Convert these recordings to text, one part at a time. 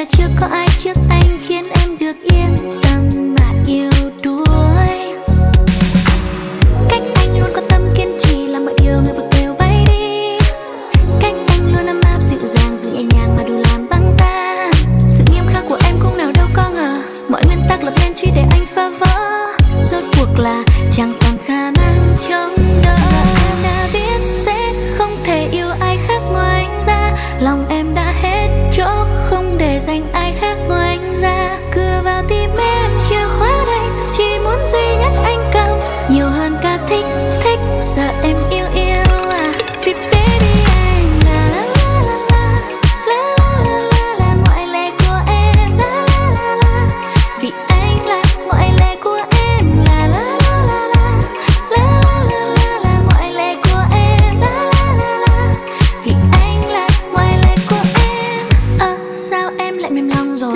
là chưa có ai trước anh khiến em được yên tâm mà yêu đuối. Cách anh luôn có tâm kiên trì làm mọi điều người vực đều bay đi. Cách anh luôn ấm áp dịu dàng dù nhẹ nhàng mà đủ làm băng tan sự nghiêm khắc của em cũng nào đâu có ngờ, mọi nguyên tắc lập nên chỉ để anh phá vỡ. Rốt cuộc là chẳng còn khả năng chống đỡ. Em đã biết sẽ không thể yêu ai khác ngoài anh ra. Lòng em dành ai khác ngoài anh ra? Cửa vào tim em.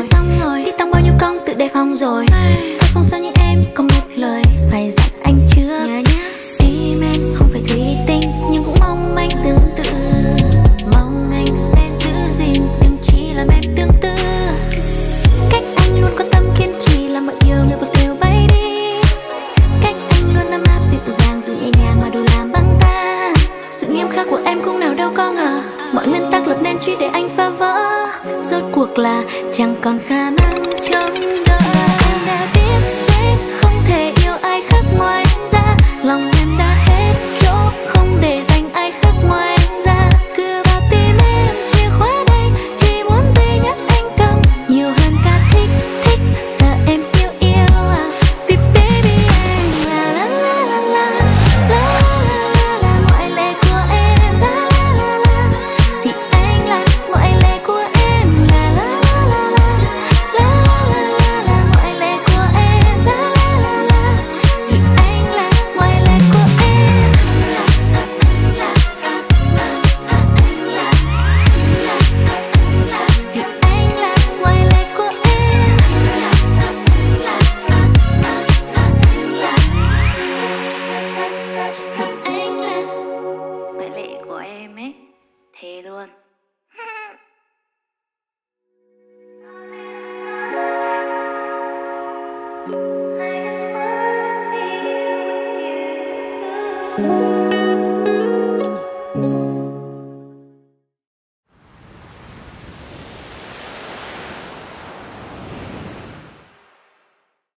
xong rồi đi tăng bao nhiêu công tự đề phòng rồi. nguyên tắc lập nên chỉ để anh phá vỡ. Rốt cuộc là chẳng còn khả năng chống